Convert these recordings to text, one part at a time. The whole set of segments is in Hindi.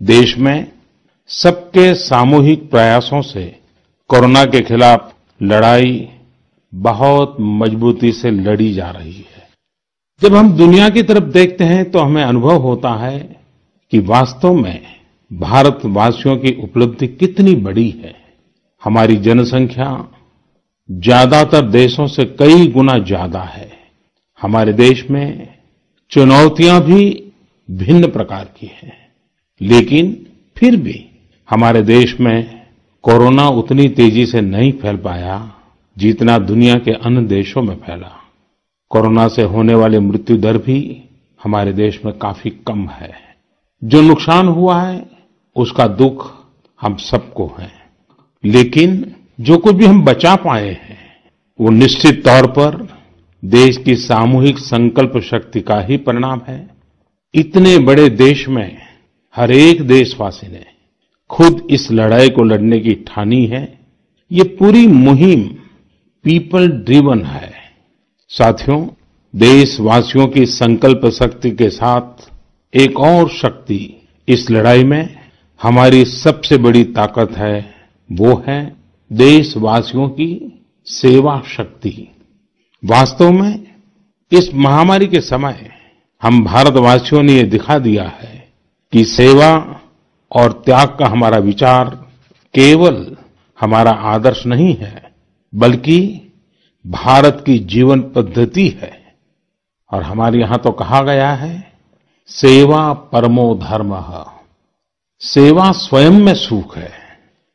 देश में सबके सामूहिक प्रयासों से कोरोना के खिलाफ लड़ाई बहुत मजबूती से लड़ी जा रही है। जब हम दुनिया की तरफ़ देखते हैं तो हमें अनुभव होता है कि वास्तव में भारतवासियों की उपलब्धि कितनी बड़ी है। हमारी जनसंख्या ज़्यादातर देशों से कई गुना ज़्यादा है। हमारे देश में चुनौतियाँ भी भिन्न प्रकार की हैं। लेकिन फिर भी हमारे देश में कोरोना उतनी तेज़ी से नहीं फैल पाया जितना दुनिया के अन्य देशों में फैला। कोरोना से होने वाली मृत्यु दर भी हमारे देश में काफ़ी कम है। जो नुकसान हुआ है, उसका दुख हम सबको है। लेकिन जो कुछ भी हम बचा पाए हैं, वो निश्चित तौर पर देश की सामूहिक संकल्प शक्ति का ही परिणाम है। इतने बड़े देश में हर एक देशवासी ने खुद इस लड़ाई को लड़ने की ठानी है। ये पूरी मुहिम पीपल ड्रिवन है। साथियों, देशवासियों की संकल्प शक्ति के साथ एक और शक्ति इस लड़ाई में हमारी सबसे बड़ी ताकत है, वो है देशवासियों की सेवा शक्ति। वास्तव में इस महामारी के समय हम भारतवासियों ने ये दिखा दिया है कि सेवा और त्याग का हमारा विचार केवल हमारा आदर्श नहीं है, बल्कि भारत की जीवन पद्धति है। और हमारे यहाँ तो कहा गया है, सेवा परमो धर्म। सेवा स्वयं में सुख है,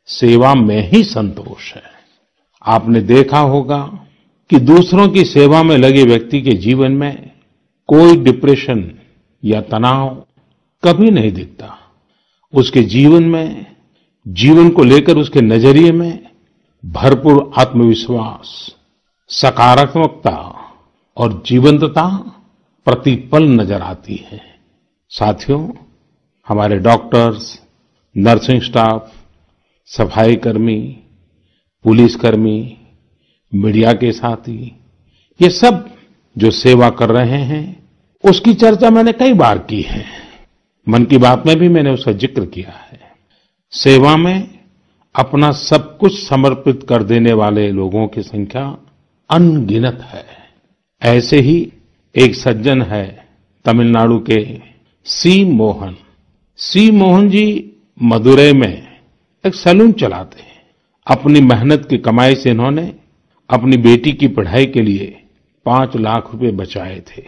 सेवा में ही संतोष है। आपने देखा होगा कि दूसरों की सेवा में लगे व्यक्ति के जीवन में कोई डिप्रेशन या तनाव कभी नहीं दिखता। उसके जीवन में, जीवन को लेकर उसके नज़रिए में भरपूर आत्मविश्वास, सकारात्मकता और जीवंतता प्रतिपल नज़र आती है। साथियों, हमारे डॉक्टर्स, नर्सिंग स्टाफ सफ़ाई कर्मी पुलिसकर्मी, मीडिया के साथी, ये सब जो सेवा कर रहे हैं, उसकी चर्चा मैंने कई बार की है। मन की बात में भी मैंने उसका ज़िक्र किया है। सेवा में अपना सब कुछ समर्पित कर देने वाले लोगों की संख्या अनगिनत है। ऐसे ही एक सज्जन है तमिलनाडु के सी मोहन। सी मोहन जी मदुरई में एक सैलून चलाते हैं। अपनी मेहनत की कमाई से इन्होंने अपनी बेटी की पढ़ाई के लिए पाँच लाख रुपए बचाए थे।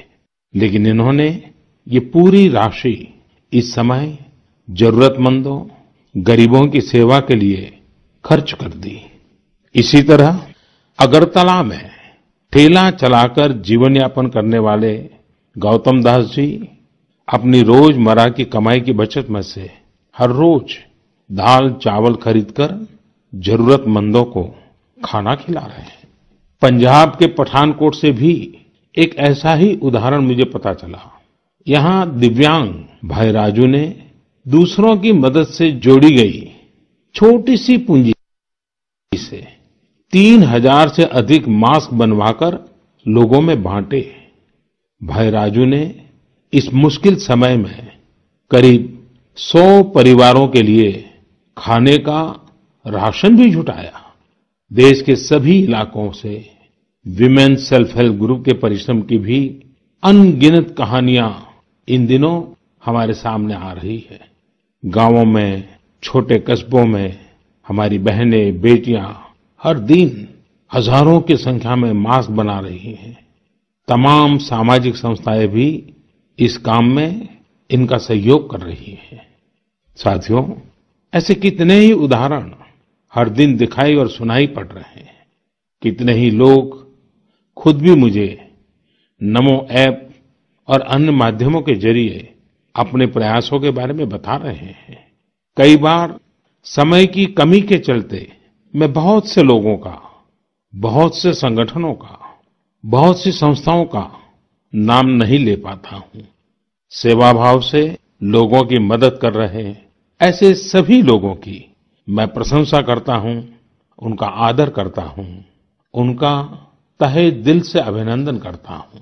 लेकिन इन्होंने ये पूरी राशि इस समय जरूरतमंदों, गरीबों की सेवा के लिए खर्च कर दी। इसी तरह अगरतला में ठेला चलाकर जीवन यापन करने वाले गौतम दास जी अपनी रोज़मर्रा की कमाई की बचत में से हर रोज दाल, चावल खरीदकर जरूरतमंदों को खाना खिला रहे हैं। पंजाब के पठानकोट से भी एक ऐसा ही उदाहरण मुझे पता चला। यहाँ दिव्यांग भाई राजू ने दूसरों की मदद से जोड़ी गई छोटी सी पूंजी से तीन हज़ार से अधिक मास्क बनवाकर लोगों में बांटे। भाई राजू ने इस मुश्किल समय में करीब सौ परिवारों के लिए खाने का राशन भी जुटाया। देश के सभी इलाकों से विमेन सेल्फ हेल्प ग्रुप के परिश्रम की भी अनगिनत कहानियाँ इन दिनों हमारे सामने आ रही है। गाँवों में, छोटे कस्बों में हमारी बहनें, बेटियाँ हर दिन हज़ारों की संख्या में मास्क बना रही हैं। तमाम सामाजिक संस्थाएँ भी इस काम में इनका सहयोग कर रही हैं। साथियों, ऐसे कितने ही उदाहरण हर दिन दिखाई और सुनाई पड़ रहे हैं। कितने ही लोग खुद भी मुझे नमो ऐप और अन्य माध्यमों के ज़रिए अपने प्रयासों के बारे में बता रहे हैं। कई बार समय की कमी के चलते मैं बहुत से लोगों का, बहुत से संगठनों का, बहुत सी संस्थाओं का नाम नहीं ले पाता हूँ। सेवा भाव से लोगों की मदद कर रहे ऐसे सभी लोगों की मैं प्रशंसा करता हूँ, उनका आदर करता हूँ, उनका तहे दिल से अभिनंदन करता हूँ।